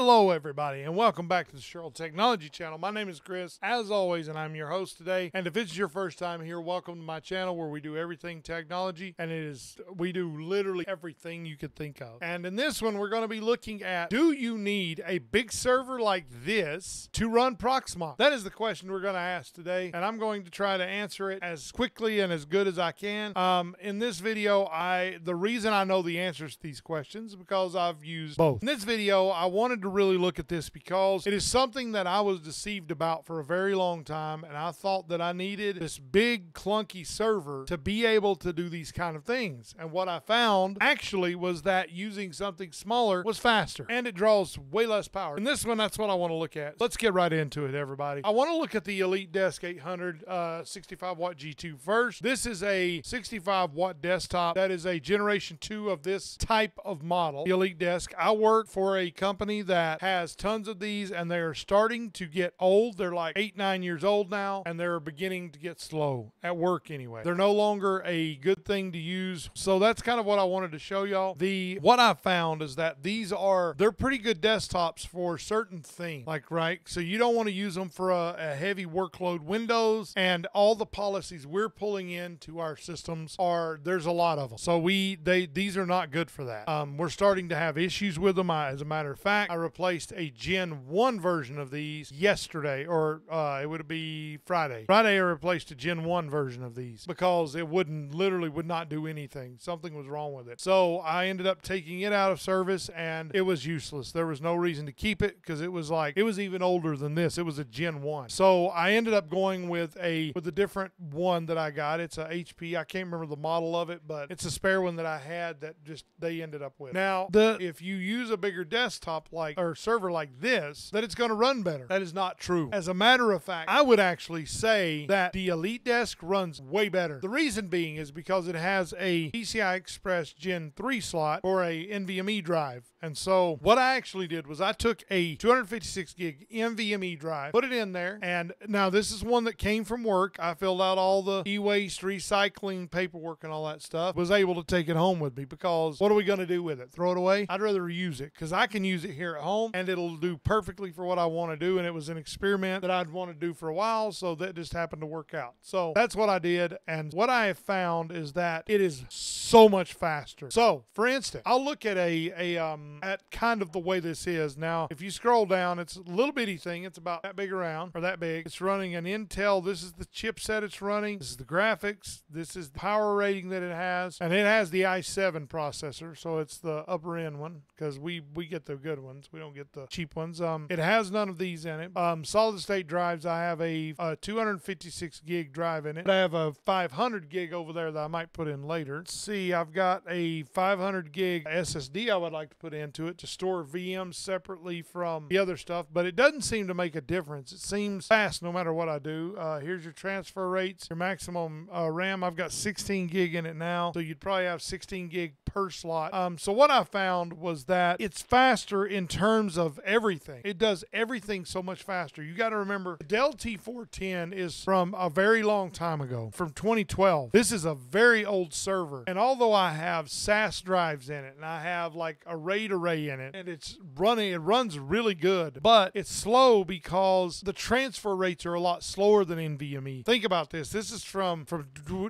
Hello, everybody, and welcome back to the Sherrill Technology Channel. My name is Chris, as always, and I'm your host today. And if it's your first time here, welcome to my channel where we do everything technology, and it is we do literally everything you could think of. And in this one, we're going to be looking at: Do you need a big server like this to run Proxmox? That is the question we're going to ask today, and I'm going to try to answer it as quickly and as good as I can. Um, in this video, I the reason I know the answers to these questions because I've used both. In this video, I wanted to really look at this because it is something that I was deceived about for a very long time, and I thought that I needed this big clunky server to be able to do these kind of things. And what I found actually was that using something smaller was faster and it draws way less power. And this one, that's what I want to look at. Let's get right into it, everybody. I want to look at the EliteDesk 800 uh, 65 watt G2 first. This is a 65 watt desktop that is a generation two of this type of model, the EliteDesk. I work for a company that has tons of these and they're starting to get old. They're like eight, nine years old now, and they're beginning to get slow at work anyway. They're no longer a good thing to use. So that's kind of what I wanted to show y'all. The what I found is that these are they're pretty good desktops for certain things. Like right, so you don't want to use them for a, a heavy workload Windows and all the policies we're pulling into our systems are there's a lot of them. So we they these are not good for that. Um, we're starting to have issues with them. I, as a matter of fact, I replaced a Gen 1 version of these yesterday, or uh, it would be Friday. Friday, I replaced a Gen 1 version of these because it wouldn't, literally would not do anything. Something was wrong with it. So I ended up taking it out of service and it was useless. There was no reason to keep it because it was like, it was even older than this. It was a Gen 1. So I ended up going with a, with a different one that I got. It's a HP. I can't remember the model of it, but it's a spare one that I had that just, they ended up with. Now, the, if you use a bigger desktop like, or server like this, that it's going to run better. That is not true. As a matter of fact, I would actually say that the EliteDesk runs way better. The reason being is because it has a PCI Express Gen 3 slot for a NVMe drive. And so what I actually did was I took a 256 gig NVMe drive, put it in there, and now this is one that came from work. I filled out all the e-waste recycling paperwork and all that stuff. Was able to take it home with me because what are we going to do with it? Throw it away? I'd rather use it because I can use it here at home and it'll do perfectly for what I want to do. And it was an experiment that I'd want to do for a while, so that just happened to work out. So that's what I did. And what I have found is that it is so much faster. So for instance, I'll look at a a um at kind of the way this is now. If you scroll down, it's a little bitty thing. It's about that big around or that big. It's running an Intel. This is the chipset it's running. This is the graphics. This is the power rating that it has, and it has the i7 processor, so it's the upper end one because we we get the good ones. We don't get the cheap ones. Um, it has none of these in it. Um, solid state drives. I have a, a 256 gig drive in it. I have a 500 gig over there that I might put in later. Let's see, I've got a 500 gig SSD I would like to put into it to store VMs separately from the other stuff, but it doesn't seem to make a difference. It seems fast no matter what I do. Uh, here's your transfer rates, your maximum uh, RAM. I've got 16 gig in it now, so you'd probably have 16 gig per slot. Um, so what I found was that it's faster in terms of everything. It does everything so much faster. You got to remember, the Dell T410 is from a very long time ago, from 2012. This is a very old server, and although I have SAS drives in it, and I have like a RAID array in it, and it's running, it runs really good, but it's slow because the transfer rates are a lot slower than NVMe. Think about this. This is from from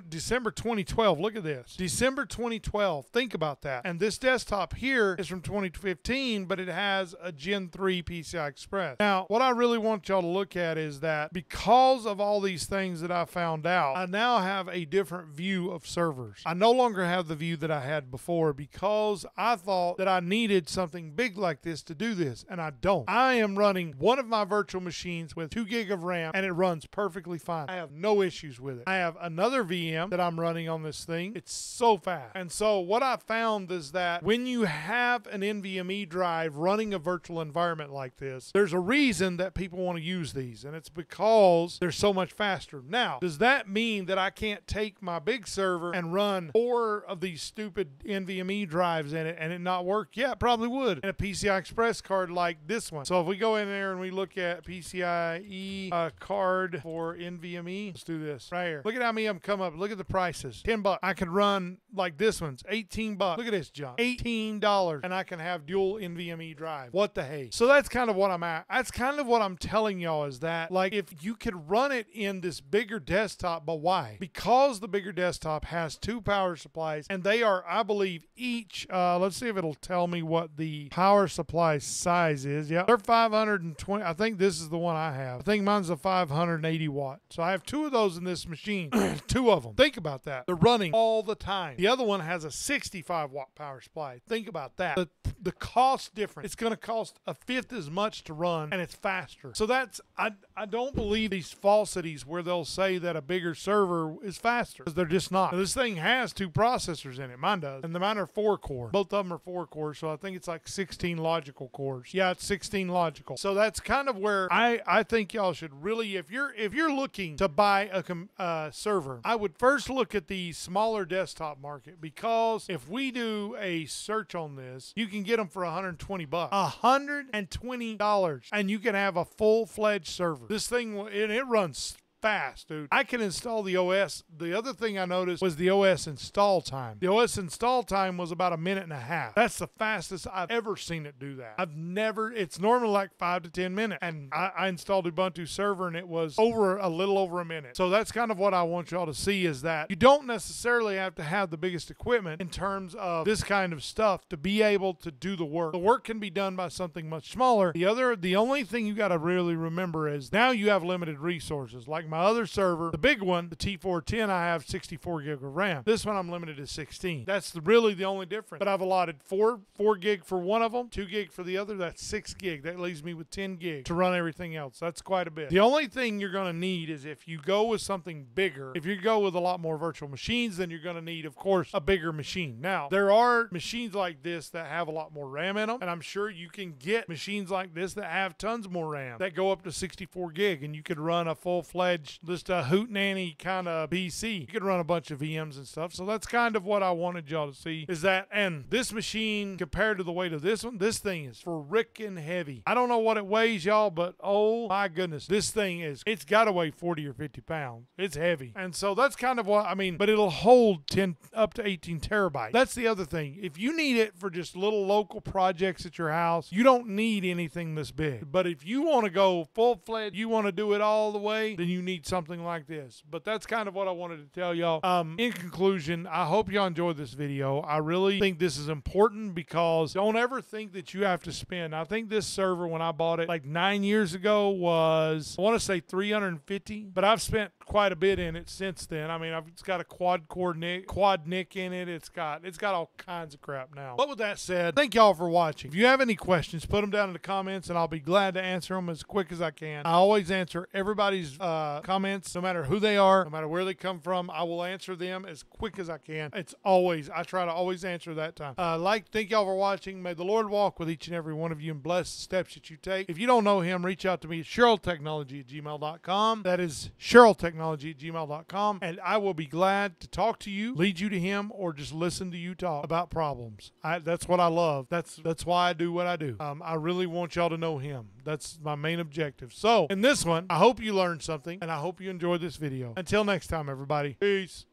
December 2012. Look at this, December 2012. Think about that. And this desktop here is from 2015, but it has a Gen 3 PCI Express. Now, what I really want y'all to look at is that because of all these things that I found out, I now have a different view of servers. I no longer have the view that I had before because I thought that I needed something big like this to do this, and I don't. I am running one of my virtual machines with 2 gig of RAM, and it runs perfectly fine. I have no issues with it. I have another VM that I'm running on this thing. It's so fast. And so what I found is that when you have an NVMe drive running a virtual environment like this, there's a reason that people want to use these, and it's because they're so much faster. Now, does that mean that I can't take my big server and run four of these stupid NVMe drives in it and it not work? Yeah, it probably would. And a PCI Express card like this one. So if we go in there and we look at PCIe uh, card for NVMe, let's do this right here. Look at how many of them come up. Look at the prices. 10 bucks. I could run like this one's 18 18 bucks. Look at this junk. $18 and I can have dual NVMe drive. What the hey? So that's kind of what I'm at. That's kind of what I'm telling y'all is that like if you could run it in this bigger desktop, but why? Because the bigger desktop has two power supplies and they are, I believe, each, uh, let's see if it'll tell me what the power supply size is. Yeah, they're 520. I think this is the one I have. I think mine's a 580 watt. So I have two of those in this machine. two of them. Think about that. They're running all the time. The other one has a 65 watt power supply. Think about that. The, the cost difference. It's going to cost a fifth as much to run and it's faster. So that's, I, I don't believe these falsities where they'll say that a bigger server is faster they're just not. Now, this thing has two processors in it. Mine does. And the mine are four core. Both of them are four core. So I think it's like 16 logical cores. Yeah, it's 16 logical. So that's kind of where I, I think y'all should really, if you're, if you're looking to buy a com, uh, server, I would first look at the smaller desktop market because if we do a search on this, you can get them for 120 bucks. 120 dollars and you can have a full-fledged server. This thing and it runs fast, dude. I can install the OS. The other thing I noticed was the OS install time. The OS install time was about a minute and a half. That's the fastest I've ever seen it do that. I've never, it's normally like five to 10 minutes. And I, I installed Ubuntu server and it was over a little over a minute. So that's kind of what I want y'all to see is that you don't necessarily have to have the biggest equipment in terms of this kind of stuff to be able to do the work. The work can be done by something much smaller. The other, the only thing you got to really remember is now you have limited resources. Like my other server, the big one, the T410, I have 64 gig of RAM. This one I'm limited to 16. That's really the only difference. But I've allotted four four gig for one of them, two gig for the other. That's six gig. That leaves me with 10 gig to run everything else. That's quite a bit. The only thing you're going to need is if you go with something bigger, if you go with a lot more virtual machines, then you're going to need, of course, a bigger machine. Now, there are machines like this that have a lot more RAM in them, and I'm sure you can get machines like this that have tons more RAM that go up to 64 gig, and you could run a full fledged just uh, a hoot nanny kind of PC. You could run a bunch of VMs and stuff. So that's kind of what I wanted y'all to see is that, and this machine compared to the weight of this one, this thing is freaking heavy. I don't know what it weighs, y'all, but oh my goodness, this thing is, it's got to weigh 40 or 50 pounds. It's heavy. And so that's kind of what, I mean, but it'll hold 10 up to 18 terabytes. That's the other thing. If you need it for just little local projects at your house, you don't need anything this big. But if you want to go full fledged, you want to do it all the way, then you need something like this. But that's kind of what I wanted to tell y'all. Um, in conclusion, I hope y'all enjoyed this video. I really think this is important because don't ever think that you have to spend. I think this server, when I bought it like nine years ago, was, I want to say 350 but I've spent quite a bit in it since then. I mean, I've, it's got a quad core NIC, quad NIC in it. It's got, it's got all kinds of crap now. But with that said, thank y'all for watching. If you have any questions, put them down in the comments and I'll be glad to answer them as quick as I can. I always answer everybody's uh, comments, no matter who they are, no matter where they come from. I will answer them as quick as I can. It's always, I try to always answer that time. Uh, like, thank y'all for watching. May the Lord walk with each and every one of you and bless the steps that you take. If you don't know him, reach out to me at SherrillTechnology at gmail.com. That is SherrillTechnology at gmail.com. And I will be glad to talk to you, lead you to him, or just listen to you talk about problems. I, that's what I love. That's that's why I do what I do. Um, I really want y'all to know him. That's my main objective. So in this one, I hope you learned something and I hope you enjoyed this video. Until next time, everybody. Peace.